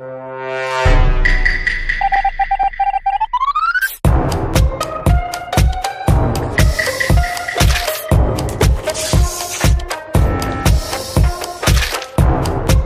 you